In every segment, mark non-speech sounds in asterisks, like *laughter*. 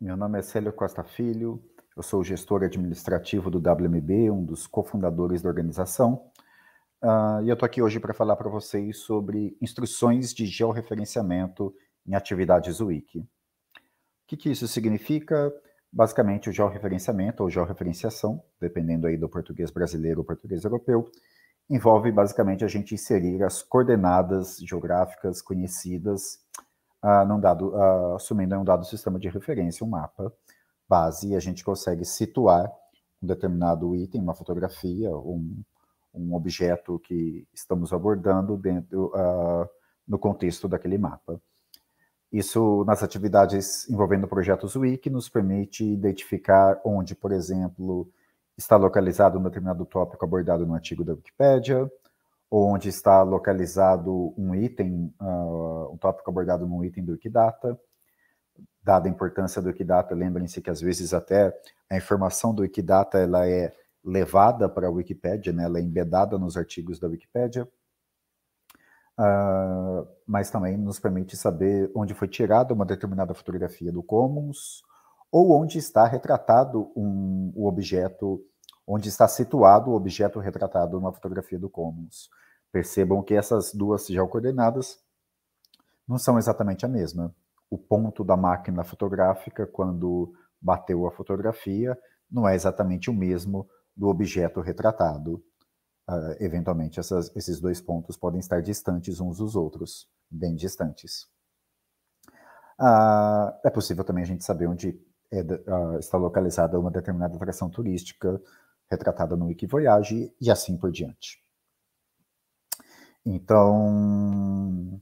meu nome é Célio Costa Filho, eu sou gestor administrativo do WMB, um dos cofundadores da organização, uh, e eu estou aqui hoje para falar para vocês sobre instruções de georreferenciamento em atividades Wiki. O que, que isso significa? Basicamente, o georreferenciamento ou georreferenciação, dependendo aí do português brasileiro ou português europeu, envolve basicamente a gente inserir as coordenadas geográficas conhecidas num dado, assumindo um dado sistema de referência, um mapa base, e a gente consegue situar um determinado item, uma fotografia, um, um objeto que estamos abordando dentro uh, no contexto daquele mapa. Isso, nas atividades envolvendo projetos Wiki, nos permite identificar onde, por exemplo, está localizado um determinado tópico abordado no artigo da Wikipédia, ou onde está localizado um item, uh, um tópico abordado num item do Wikidata. Dada a importância do Wikidata, lembrem-se que às vezes até a informação do Wikidata ela é levada para a Wikipédia, né? ela é embedada nos artigos da Wikipédia. Uh, mas também nos permite saber onde foi tirada uma determinada fotografia do Commons, ou onde está retratado um, o objeto, onde está situado o objeto retratado numa fotografia do Commons. Percebam que essas duas geocoordenadas não são exatamente a mesma. O ponto da máquina fotográfica, quando bateu a fotografia, não é exatamente o mesmo do objeto retratado. Uh, eventualmente, essas, esses dois pontos podem estar distantes uns dos outros, bem distantes. Uh, é possível também a gente saber onde é, uh, está localizada uma determinada atração turística retratada no Wikivoyage e assim por diante. Então,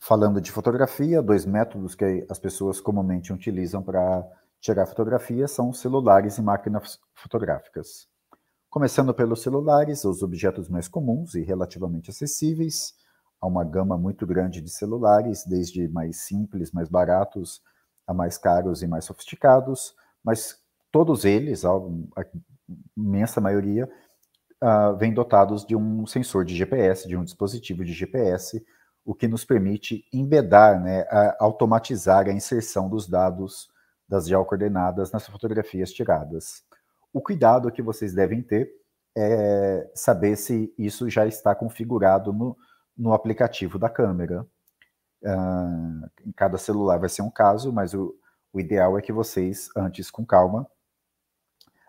falando de fotografia, dois métodos que as pessoas comumente utilizam para tirar fotografia são celulares e máquinas fotográficas. Começando pelos celulares, os objetos mais comuns e relativamente acessíveis, há uma gama muito grande de celulares, desde mais simples, mais baratos, a mais caros e mais sofisticados, mas todos eles, a imensa maioria, uh, vêm dotados de um sensor de GPS, de um dispositivo de GPS, o que nos permite embedar, né, automatizar a inserção dos dados das geocoordenadas nas fotografias tiradas. O cuidado que vocês devem ter é saber se isso já está configurado no, no aplicativo da câmera. Uh, em cada celular vai ser um caso, mas o, o ideal é que vocês, antes com calma,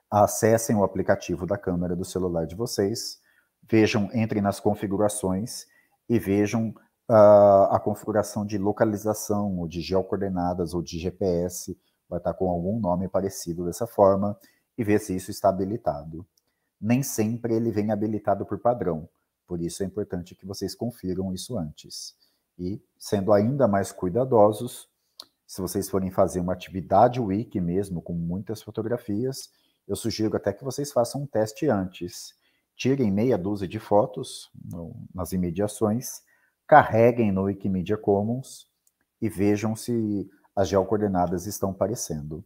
acessem o aplicativo da câmera do celular de vocês, vejam, entrem nas configurações e vejam uh, a configuração de localização, ou de geocoordenadas, ou de GPS, vai estar com algum nome parecido dessa forma, e ver se isso está habilitado. Nem sempre ele vem habilitado por padrão, por isso é importante que vocês confiram isso antes. E, sendo ainda mais cuidadosos, se vocês forem fazer uma atividade wiki mesmo, com muitas fotografias, eu sugiro até que vocês façam um teste antes. Tirem meia dúzia de fotos no, nas imediações, carreguem no Wikimedia Commons e vejam se as geocoordenadas estão aparecendo.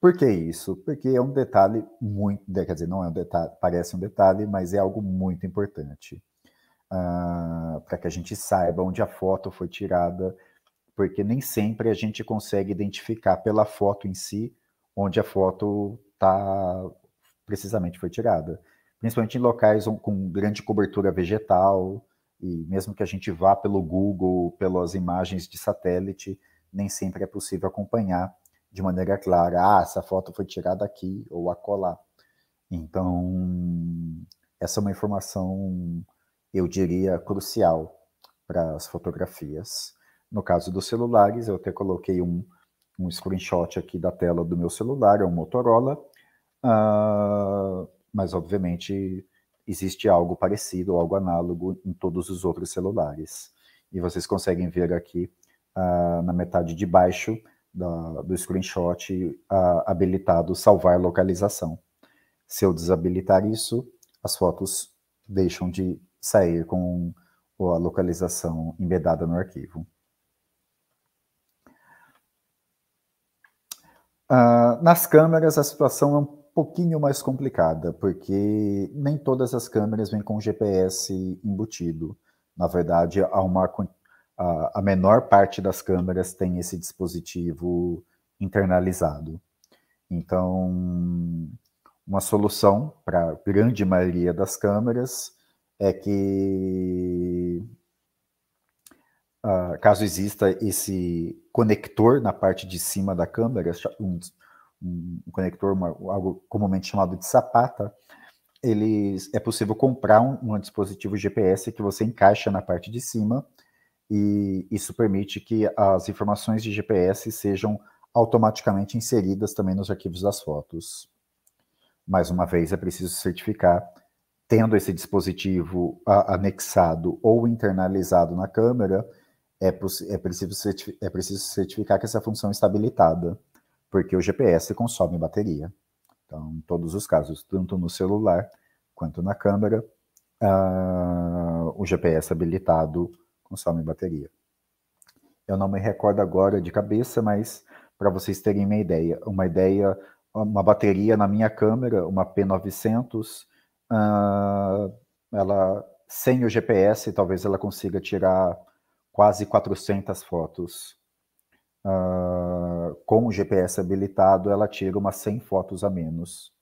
Por que isso? Porque é um detalhe muito, quer dizer, não é um detalhe, parece um detalhe, mas é algo muito importante. Uh, para que a gente saiba onde a foto foi tirada, porque nem sempre a gente consegue identificar pela foto em si onde a foto tá, precisamente foi tirada. Principalmente em locais com grande cobertura vegetal, e mesmo que a gente vá pelo Google, pelas imagens de satélite, nem sempre é possível acompanhar de maneira clara, ah, essa foto foi tirada aqui ou acolá. Então, essa é uma informação, eu diria, crucial para as fotografias. No caso dos celulares, eu até coloquei um, um screenshot aqui da tela do meu celular, é um Motorola, uh, mas obviamente existe algo parecido, algo análogo em todos os outros celulares. E vocês conseguem ver aqui uh, na metade de baixo da, do screenshot uh, habilitado salvar localização. Se eu desabilitar isso, as fotos deixam de sair com a localização embedada no arquivo. Uh, nas câmeras, a situação é pouquinho mais complicada, porque nem todas as câmeras vêm com GPS embutido. Na verdade, uma a, a menor parte das câmeras tem esse dispositivo internalizado. Então, uma solução para a grande maioria das câmeras é que, uh, caso exista esse conector na parte de cima da câmera, um, um conector, uma, algo comumente chamado de sapata, eles, é possível comprar um, um dispositivo GPS que você encaixa na parte de cima e isso permite que as informações de GPS sejam automaticamente inseridas também nos arquivos das fotos. Mais uma vez, é preciso certificar, tendo esse dispositivo anexado ou internalizado na câmera, é, é, preciso é preciso certificar que essa função está habilitada, porque o GPS consome bateria. Então, em todos os casos, tanto no celular quanto na câmera, uh, o GPS habilitado consome bateria. Eu não me recordo agora de cabeça, mas para vocês terem uma ideia, uma ideia, uma bateria na minha câmera, uma P900, uh, ah, ela sem o GPS, talvez ela consiga tirar quase 400 fotos. Uh, com o GPS habilitado, ela tira umas 100 fotos a menos.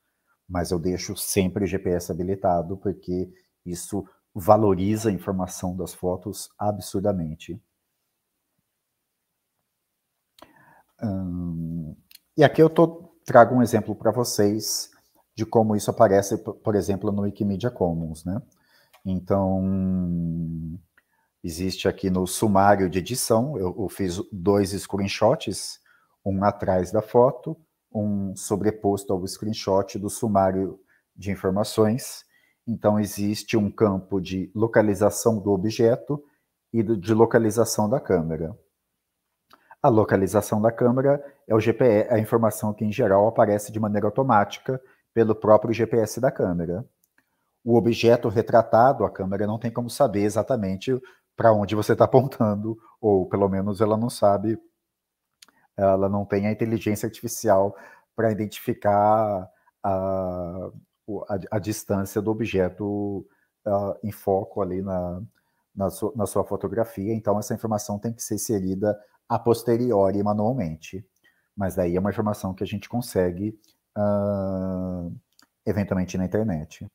Mas eu deixo sempre o GPS habilitado, porque isso valoriza a informação das fotos absurdamente. Hum, e aqui eu tô, trago um exemplo para vocês de como isso aparece, por exemplo, no Wikimedia Commons, né? Então, existe aqui no sumário de edição, eu, eu fiz dois screenshots, um atrás da foto, um sobreposto ao screenshot do sumário de informações, então, existe um campo de localização do objeto e de localização da câmera. A localização da câmera é o GPS, a informação que, em geral, aparece de maneira automática pelo próprio GPS da câmera. O objeto retratado, a câmera não tem como saber exatamente para onde você está apontando, ou pelo menos ela não sabe, ela não tem a inteligência artificial para identificar a, a, a distância do objeto uh, em foco ali na, na, su, na, sua fotografia. Então, essa informação tem que ser inserida a posteriori manualmente. Mas daí é uma informação que a gente consegue uh, eventualmente na internet.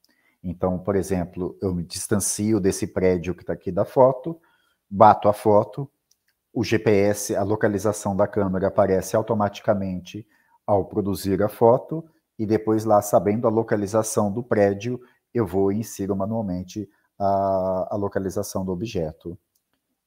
Então, por exemplo, eu me distancio desse prédio que está aqui da foto, bato a foto, o GPS, a localização da câmera aparece automaticamente ao produzir a foto, e depois lá, sabendo a localização do prédio, eu vou e insiro manualmente a, a localização do objeto.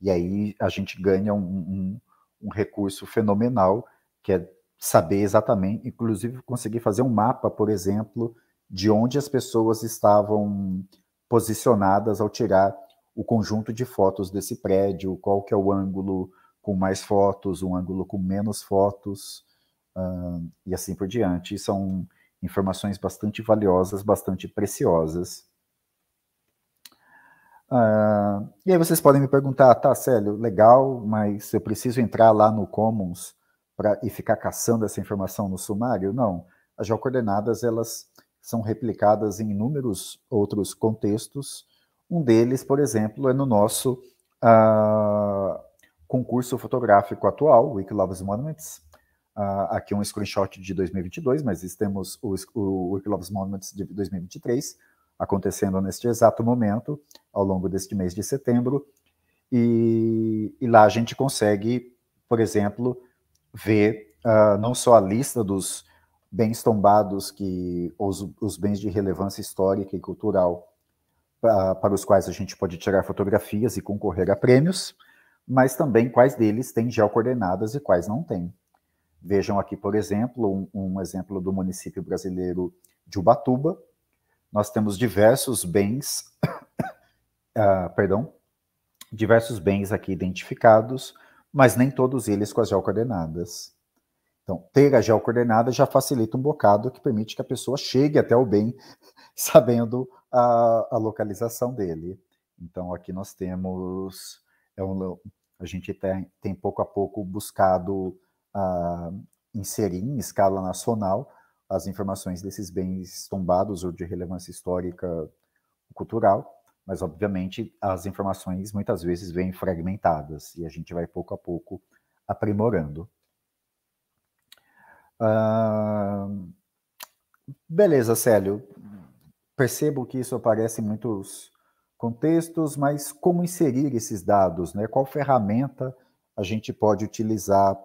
E aí a gente ganha um, um, um recurso fenomenal, que é saber exatamente, inclusive conseguir fazer um mapa, por exemplo, de onde as pessoas estavam posicionadas ao tirar o conjunto de fotos desse prédio, qual que é o ângulo com mais fotos, um ângulo com menos fotos, uh, e assim por diante. São informações bastante valiosas, bastante preciosas. Uh, e aí vocês podem me perguntar, tá, Célio, legal, mas eu preciso entrar lá no Commons pra, e ficar caçando essa informação no sumário? Não. As geocoordenadas, elas são replicadas em inúmeros outros contextos. Um deles, por exemplo, é no nosso uh, concurso fotográfico atual, Wiki Loves Monuments, Uh, aqui um screenshot de 2022, mas temos o, o Wikilove's Moments de 2023 acontecendo neste exato momento, ao longo deste mês de setembro. E, e lá a gente consegue, por exemplo, ver uh, não só a lista dos bens tombados, que os, os bens de relevância histórica e cultural uh, para os quais a gente pode tirar fotografias e concorrer a prêmios, mas também quais deles têm geocoordenadas e quais não têm. Vejam aqui, por exemplo, um, um exemplo do município brasileiro de Ubatuba. Nós temos diversos bens, uh, *coughs* perdão, diversos bens aqui identificados, mas nem todos eles com as geocoordenadas. Então, ter a geocoordenada já facilita um bocado, que permite que a pessoa chegue até o bem *laughs* sabendo a, a localização dele. Então, aqui nós temos, é um, a gente tem, tem pouco a pouco buscado inserir em escala nacional as informações desses bens tombados ou de relevância histórica cultural, mas obviamente as informações muitas vezes vêm fragmentadas e a gente vai pouco a pouco aprimorando. Uh, beleza, Célio. Percebo que isso aparece em muitos contextos, mas como inserir esses dados? Né? Qual ferramenta a gente pode utilizar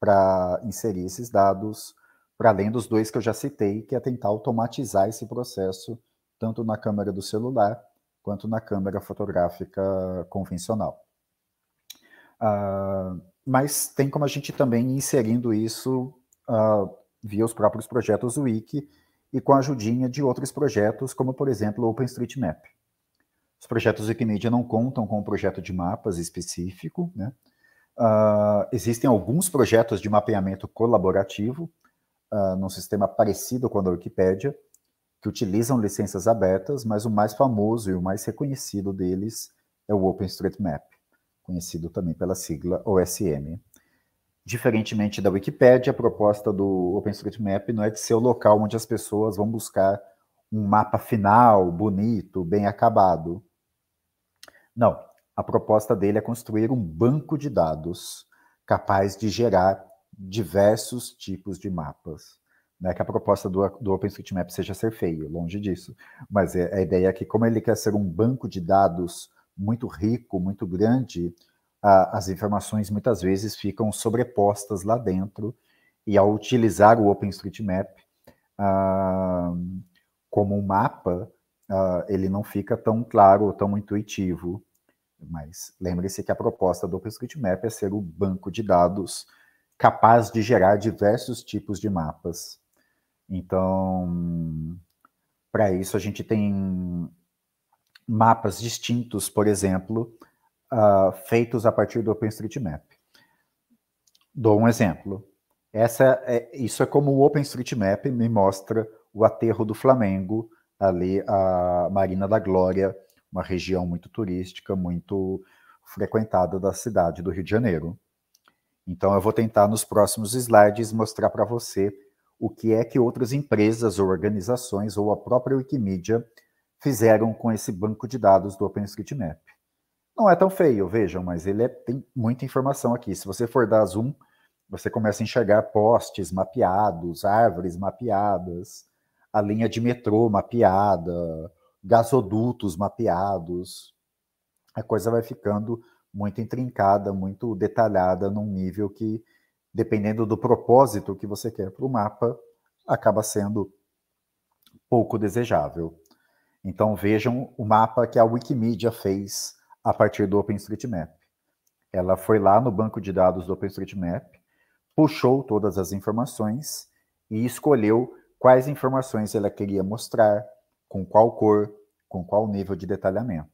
para inserir esses dados, para além dos dois que eu já citei, que é tentar automatizar esse processo, tanto na câmera do celular quanto na câmera fotográfica convencional. Uh, mas tem como a gente também inserindo isso uh, via os próprios projetos Wiki e com a ajudinha de outros projetos, como por exemplo o OpenStreetMap. Os projetos Wikimedia não contam com um projeto de mapas específico, né? Uh, existem alguns projetos de mapeamento colaborativo, uh, num sistema parecido com o da Wikipédia, que utilizam licenças abertas, mas o mais famoso e o mais reconhecido deles é o OpenStreetMap, conhecido também pela sigla OSM. Diferentemente da Wikipédia, a proposta do OpenStreetMap não é de ser o local onde as pessoas vão buscar um mapa final, bonito, bem acabado. Não, a proposta dele é construir um banco de dados capaz de gerar diversos tipos de mapas. Não é que a proposta do, do OpenStreetMap seja ser feio, longe disso. Mas é, a ideia é que, como ele quer ser um banco de dados muito rico, muito grande, a, as informações muitas vezes ficam sobrepostas lá dentro, e ao utilizar o OpenStreetMap ah, como um mapa, ah, ele não fica tão claro, tão intuitivo. Mas lembre-se que a proposta do OpenStreetMap é ser o banco de dados capaz de gerar diversos tipos de mapas. Então, para isso a gente tem mapas distintos, por exemplo, uh, feitos a partir do OpenStreetMap. Dou um exemplo. Essa é, isso é como o OpenStreetMap me mostra o aterro do Flamengo, ali a Marina da Glória, uma região muito turística, muito frequentada da cidade do Rio de Janeiro. Então eu vou tentar nos próximos slides mostrar para você o que é que outras empresas ou organizações ou a própria Wikimedia fizeram com esse banco de dados do OpenStreetMap. Não é tão feio, vejam, mas ele é, tem muita informação aqui. Se você for dar zoom, você começa a enxergar postes mapeados, árvores mapeadas, a linha de metrô mapeada, gasodutos mapeados. A coisa vai ficando muito intrincada, muito detalhada, num nível que dependendo do propósito que você quer para o mapa, acaba sendo pouco desejável. Então vejam o mapa que a Wikimedia fez a partir do OpenStreetMap. Ela foi lá no banco de dados do OpenStreetMap, puxou todas as informações e escolheu quais informações ela queria mostrar, com qual cor, com qual nível de detalhamento.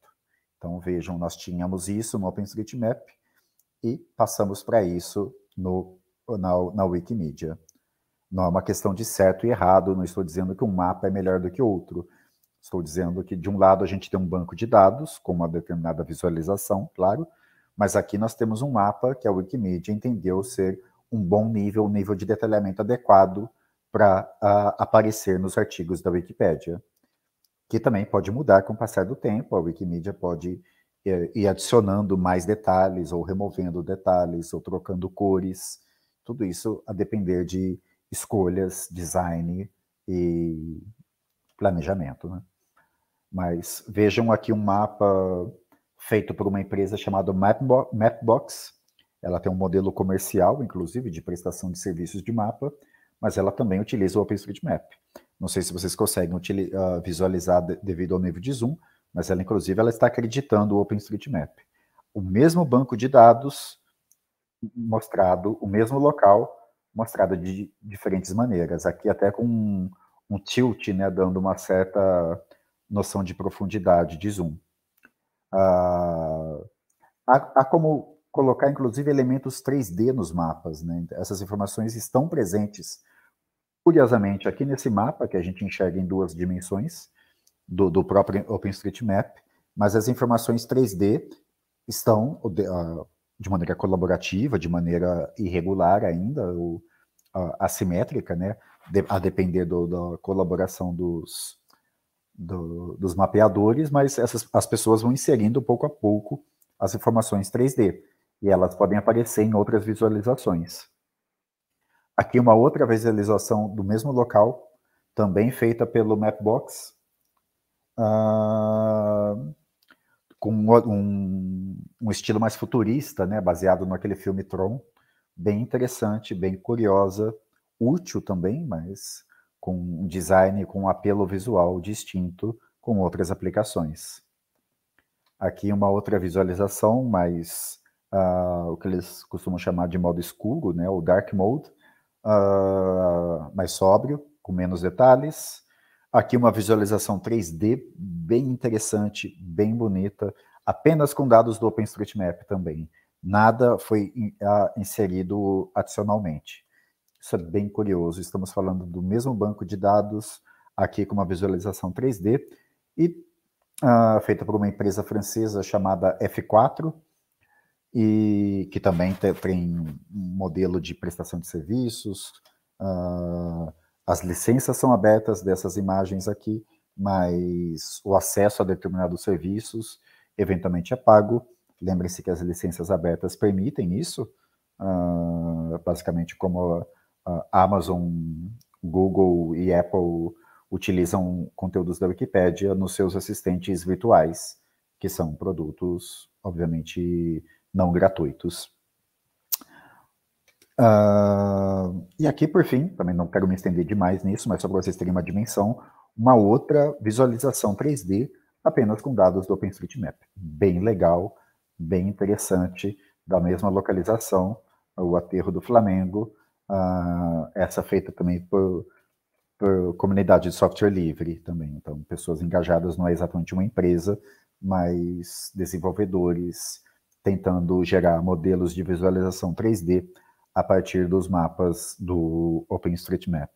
Então vejam, nós tínhamos isso no OpenStreetMap e passamos para isso no na, na Wikimedia. Não é uma questão de certo e errado, não estou dizendo que um mapa é melhor do que outro. Estou dizendo que, de um lado, a gente tem um banco de dados, com uma determinada visualização, claro, mas aqui nós temos um mapa que a Wikimedia entendeu ser um bom nível, um nível de detalhamento adequado para uh, aparecer nos artigos da Wikipédia, que também pode mudar com o passar do tempo. A Wikimedia pode ir, ir adicionando mais detalhes, ou removendo detalhes, ou trocando cores. Tudo isso a depender de escolhas, design e planejamento. Né? Mas vejam aqui um mapa feito por uma empresa chamada Mapbox. Ela tem um modelo comercial, inclusive, de prestação de serviços de mapa, mas ela também utiliza o OpenStreetMap. Não sei se vocês conseguem uh, visualizar de, devido ao nível de zoom, mas ela, inclusive, ela está acreditando o OpenStreetMap. O mesmo banco de dados mostrado o mesmo local, mostrado de diferentes maneiras. Aqui até com um, um tilt, né, dando uma certa noção de profundidade de zoom. Ah, há, há, como colocar, inclusive, elementos 3D nos mapas. Né? Essas informações estão presentes, curiosamente, aqui nesse mapa, que a gente enxerga em duas dimensões, do, do próprio OpenStreetMap, mas as informações 3D estão, de maneira colaborativa, de maneira irregular ainda, ou assimétrica, né? A depender do, da colaboração dos, do, dos mapeadores, mas essas, as pessoas vão inserindo pouco a pouco as informações 3D, e elas podem aparecer em outras visualizações. Aqui uma outra visualização do mesmo local, também feita pelo Mapbox, uh, com um, um, estilo mais futurista, né, baseado naquele filme Tron, bem interessante, bem curiosa, útil também, mas com um design com um apelo visual distinto com outras aplicações. Aqui uma outra visualização, mais uh, o que eles costumam chamar de modo escuro, né, o dark mode, uh, mais sóbrio, com menos detalhes. Aqui uma visualização 3D bem interessante, bem bonita, apenas com dados do OpenStreetMap também. Nada foi inserido adicionalmente. Isso é bem curioso. Estamos falando do mesmo banco de dados, aqui com uma visualização 3D, e uh, feita por uma empresa francesa chamada F4, e que também tem um modelo de prestação de serviços. Uh, as licenças são abertas dessas imagens aqui, mas o acesso a determinados serviços eventualmente é pago. Lembre-se que as licenças abertas permitem isso, uh, basicamente como a Amazon, Google e Apple utilizam conteúdos da Wikipédia nos seus assistentes virtuais, que são produtos, obviamente, não gratuitos. Uh, e aqui, por fim, também não quero me estender demais nisso, mas só para vocês terem uma dimensão, uma outra visualização 3D apenas com dados do OpenStreetMap. Bem legal, bem interessante, da mesma localização, o aterro do Flamengo, uh, essa feita também por, por comunidade de software livre também. Então, pessoas engajadas não é exatamente uma empresa, mas desenvolvedores tentando gerar modelos de visualização 3D a partir dos mapas do OpenStreetMap.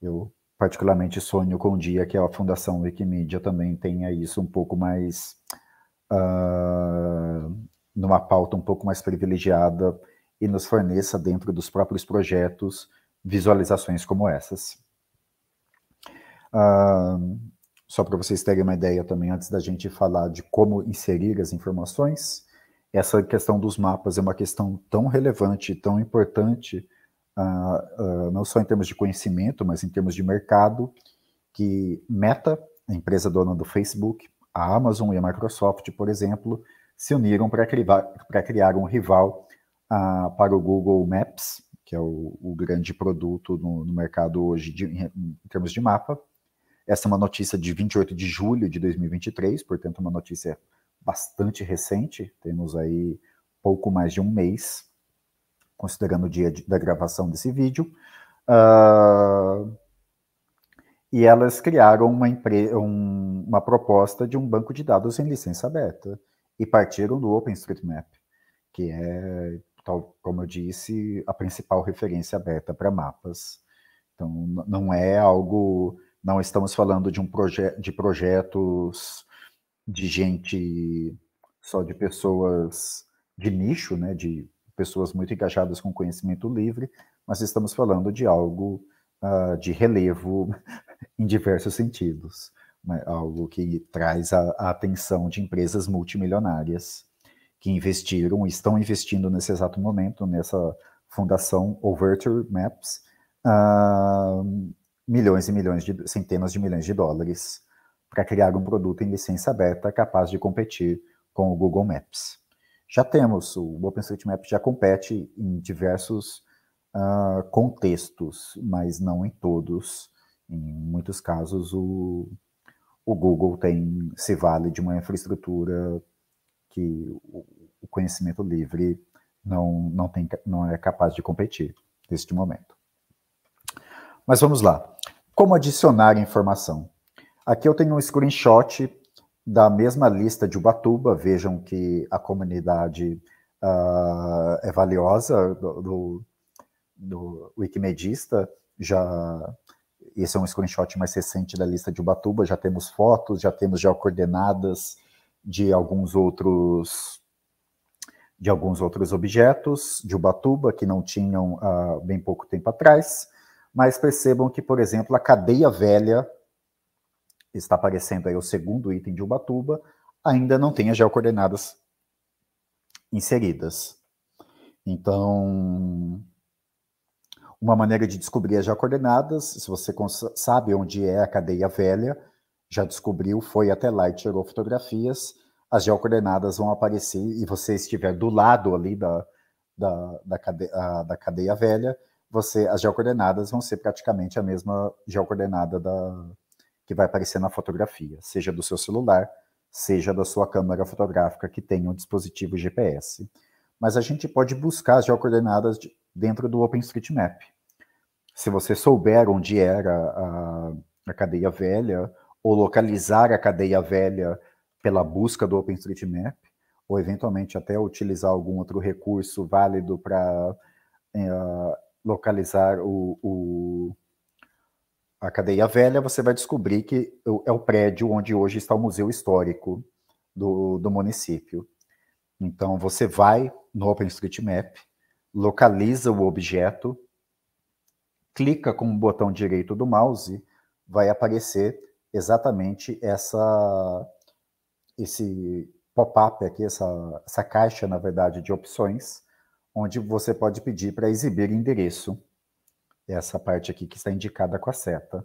Eu particularmente sonho com o dia que a Fundação Wikimedia também tenha isso um pouco mais uh, numa pauta um pouco mais privilegiada e nos forneça dentro dos próprios projetos visualizações como essas. Uh, só para vocês terem uma ideia também, antes da gente falar de como inserir as informações, essa questão dos mapas é uma questão tão relevante, tão importante, uh, uh, não só em termos de conhecimento, mas em termos de mercado, que Meta, a empresa dona do Facebook, a Amazon e a Microsoft, por exemplo, se uniram para criar, um rival uh, para o Google Maps, que é o, o grande produto no, no mercado hoje de, em, em termos de mapa. Essa é uma notícia de 28 de julho de 2023, portanto, uma notícia bastante recente, temos aí pouco mais de um mês, considerando o dia de, da gravação desse vídeo. Uh, e elas criaram uma, um, uma proposta de um banco de dados em licença aberta e partiram do OpenStreetMap, que é, tal, como eu disse, a principal referência aberta para mapas. Então, não é algo, não estamos falando de um proje de projetos de gente, só de pessoas de nicho, né, de pessoas muito engajadas com conhecimento livre, mas estamos falando de algo uh, de relevo *laughs* em diversos sentidos, né, algo que traz a, a, atenção de empresas multimilionárias que investiram, estão investindo nesse exato momento nessa fundação Overture Maps, uh, milhões e milhões de centenas de milhões de dólares para criar um produto em licença aberta capaz de competir com o Google Maps. Já temos, o OpenStreetMap já compete em diversos uh, contextos, mas não em todos. Em muitos casos, o, o Google tem se vale de uma infraestrutura que o, o conhecimento livre não, não, tem, não é capaz de competir neste momento. Mas vamos lá. Como adicionar informação? Aqui eu tenho um screenshot da mesma lista de Ubatuba. Vejam que a comunidade uh, é valiosa do, do, do, Wikimedista. Já, esse é um screenshot mais recente da lista de Ubatuba. Já temos fotos, já temos coordenadas de alguns outros de alguns outros objetos de Ubatuba que não tinham uh, bem pouco tempo atrás, mas percebam que, por exemplo, a cadeia velha está aparecendo aí o segundo item de Ubatuba, ainda não tem as geocoordenadas inseridas. Então, Uma maneira de descobrir as geocoordenadas, se você sabe onde é a cadeia velha, já descobriu, foi até lá e tirou fotografias, as geocoordenadas vão aparecer e você estiver do lado ali da, da, da, cadeia, da cadeia velha, você, as geocoordenadas vão ser praticamente a mesma geocoordenada da, que vai aparecer na fotografia, seja do seu celular, seja da sua câmera fotográfica que tenha um dispositivo GPS. Mas a gente pode buscar as geocoordenadas dentro do OpenStreetMap. Se você souber onde era a, a cadeia velha, ou localizar a cadeia velha pela busca do OpenStreetMap, ou eventualmente até utilizar algum outro recurso válido para é, localizar o, o, a cadeia velha, você vai descobrir que é o prédio onde hoje está o Museu Histórico do, do município. Então, você vai no OpenStreetMap, localiza o objeto, clica com o botão direito do mouse, vai aparecer exatamente essa esse pop-up aqui, essa, essa caixa, na verdade, de opções, onde você pode pedir para exibir endereço. Essa parte aqui que está indicada com a seta.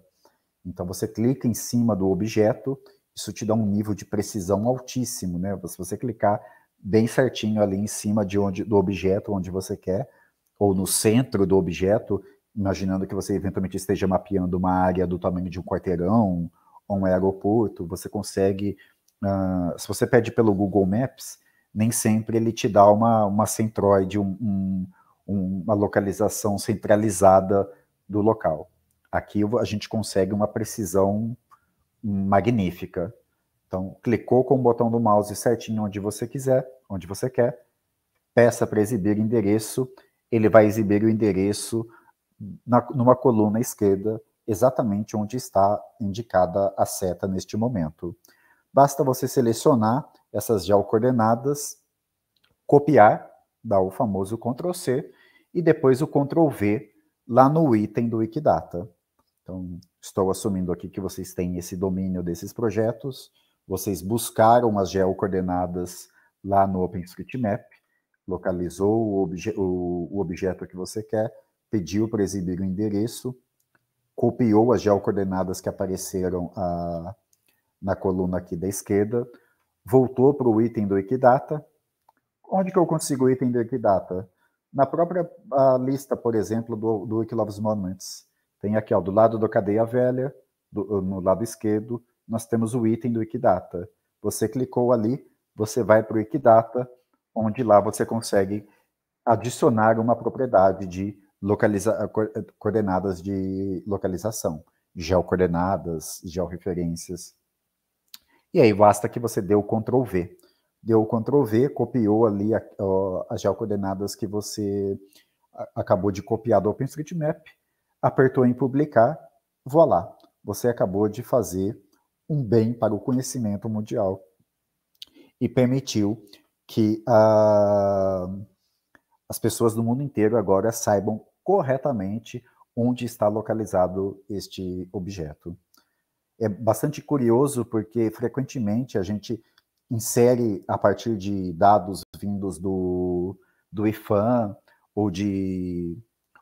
Então você clica em cima do objeto, isso te dá um nível de precisão altíssimo, né? Se você clicar bem certinho ali em cima de onde, do objeto onde você quer, ou no centro do objeto, imaginando que você eventualmente esteja mapeando uma área do tamanho de um quarteirão, um aeroporto, você consegue, uh, se você pede pelo Google Maps, nem sempre ele te dá uma, uma centroide, um, um, uma localização centralizada do local. Aqui a gente consegue uma precisão magnífica. Então, clicou com o botão do mouse certinho onde você quiser, onde você quer, peça para exibir endereço, ele vai exibir o endereço na, numa coluna esquerda exatamente onde está indicada a seta neste momento. Basta você selecionar essas geocoordenadas, copiar, dar o famoso Ctrl C e depois o Ctrl V lá no item do Wikidata. Então, estou assumindo aqui que vocês têm esse domínio desses projetos, vocês buscaram as geocoordenadas lá no OpenStreetMap, localizou o, obje o, o objeto que você quer, pediu para exibir o endereço, copiou as geocoordenadas que apareceram a, na coluna aqui da esquerda, voltou para o item do Wikidata. Onde que eu consigo item do Wikidata? Na própria lista, por exemplo, do, do Wikiloves Monuments. Tem aqui, ó, do lado da cadeia velha, do, no lado esquerdo, nós temos o item do Wikidata. Você clicou ali, você vai para o Wikidata, onde lá você consegue adicionar uma propriedade de localiza coordenadas de localização, geocoordenadas, georreferências. E aí basta que você dê o Ctrl V. Deu o Ctrl V, copiou ali a, a, as geocoordenadas que você acabou de copiar do OpenStreetMap, apertou em publicar, voilá, você acabou de fazer um bem para o conhecimento mundial e permitiu que uh, as pessoas do mundo inteiro agora saibam corretamente onde está localizado este objeto. É bastante curioso porque frequentemente a gente insere a partir de dados vindos do, do IFAM ou de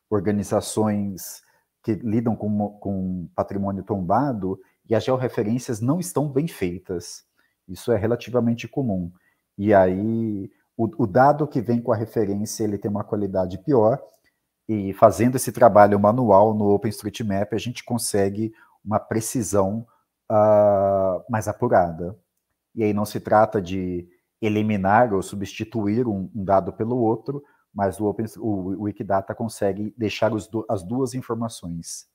organizações que lidam com, com patrimônio tombado e as georreferências não estão bem feitas. Isso é relativamente comum. E aí o, o, dado que vem com a referência ele tem uma qualidade pior, e fazendo esse trabalho manual no OpenStreetMap, a gente consegue uma precisão uh, mais apurada. E aí não se trata de eliminar ou substituir um, um dado pelo outro, mas o, Open, o, Wikidata consegue deixar as duas informações.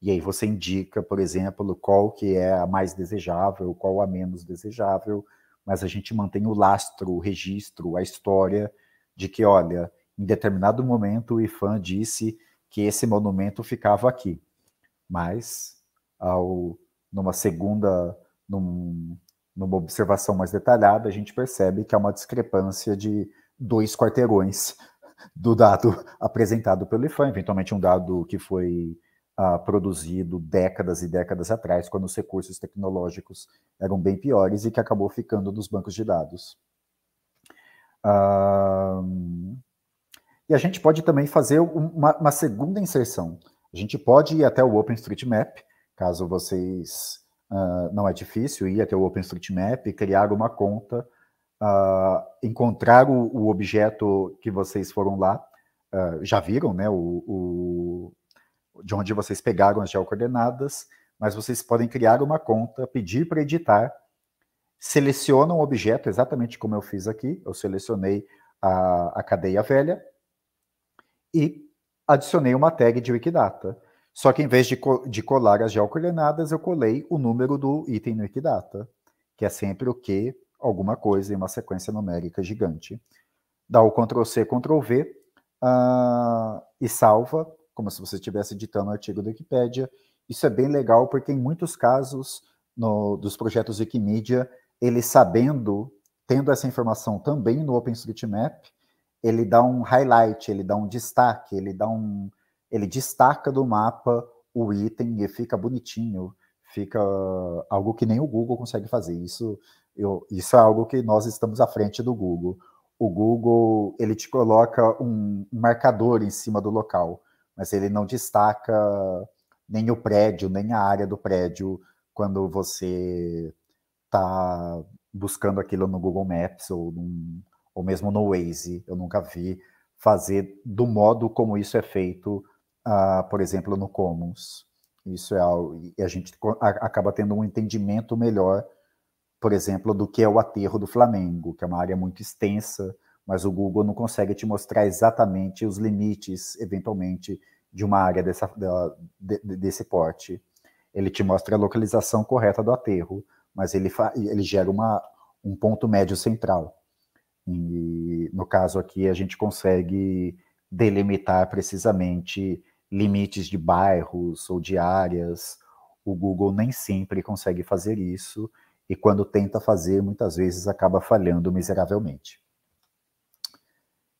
E aí você indica, por exemplo, qual que é a mais desejável, qual a menos desejável, mas a gente mantém o lastro, o registro, a história de que, olha, em determinado momento o IFAM disse que esse monumento ficava aqui. Mas, ao, numa segunda, num, numa observação mais detalhada, a gente percebe que há uma discrepância de dois quarteirões do dado apresentado pelo IFAM, eventualmente um dado que foi uh, produzido décadas e décadas atrás, quando os recursos tecnológicos eram bem piores e que acabou ficando nos bancos de dados. Uh, E a gente pode também fazer uma, uma segunda inserção. A gente pode ir até o OpenStreetMap, caso vocês uh, não é difícil ir até o OpenStreetMap, criar uma conta, uh, encontrar o, o, objeto que vocês foram lá, uh, já viram, né, o, o, de onde vocês pegaram as geocoordenadas, mas vocês podem criar uma conta, pedir para editar, seleciona um objeto, exatamente como eu fiz aqui, eu selecionei a, a cadeia velha e adicionei uma tag de Wikidata. Só que em vez de, co de colar as geocoordenadas, eu colei o número do item no Wikidata, que é sempre o que alguma coisa em uma sequência numérica gigante. Dá o Ctrl C, Ctrl V uh, e salva, como se você estivesse editando um artigo da Wikipédia, isso é bem legal porque em muitos casos no, dos projetos Wikimedia, ele sabendo, tendo essa informação também no OpenStreetMap, ele dá um highlight, ele dá um destaque, ele dá um, ele destaca do mapa o item e fica bonitinho, fica algo que nem o Google consegue fazer. Isso, eu, isso é algo que nós estamos à frente do Google. O Google ele te coloca um, marcador em cima do local, mas ele não destaca nem o prédio, nem a área do prédio quando você está buscando aquilo no Google Maps ou, num, ou mesmo no Waze. Eu nunca vi fazer do modo como isso é feito, uh, por exemplo, no Commons. Isso é algo, e a gente acaba tendo um entendimento melhor, por exemplo, do que é o aterro do Flamengo, que é uma área muito extensa, mas o Google não consegue te mostrar exatamente os limites, eventualmente, de uma área dessa, de, desse porte. Ele te mostra a localização correta do aterro, mas ele, ele gera uma, um ponto médio central. E no caso aqui, a gente consegue delimitar precisamente limites de bairros ou de áreas. O Google nem sempre consegue fazer isso, e quando tenta fazer, muitas vezes acaba falhando miseravelmente.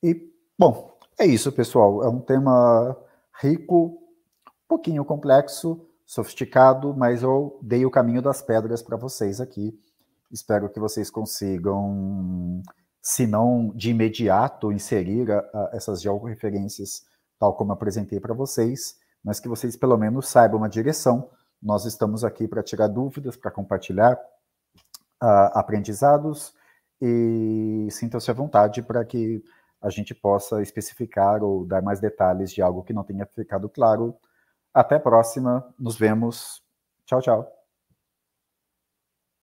E, bom, é isso, pessoal. É um tema rico, um pouquinho complexo, sofisticado, mas eu dei o caminho das pedras para vocês aqui. Espero que vocês consigam, se não de imediato, inserir a, a essas georreferências, tal como apresentei para vocês, mas que vocês pelo menos saibam uma direção. Nós estamos aqui para tirar dúvidas, para compartilhar uh, aprendizados e sintam-se à vontade para que a gente possa especificar ou dar mais detalhes de algo que não tenha ficado claro. Até a próxima, nos vemos. Tchau, tchau.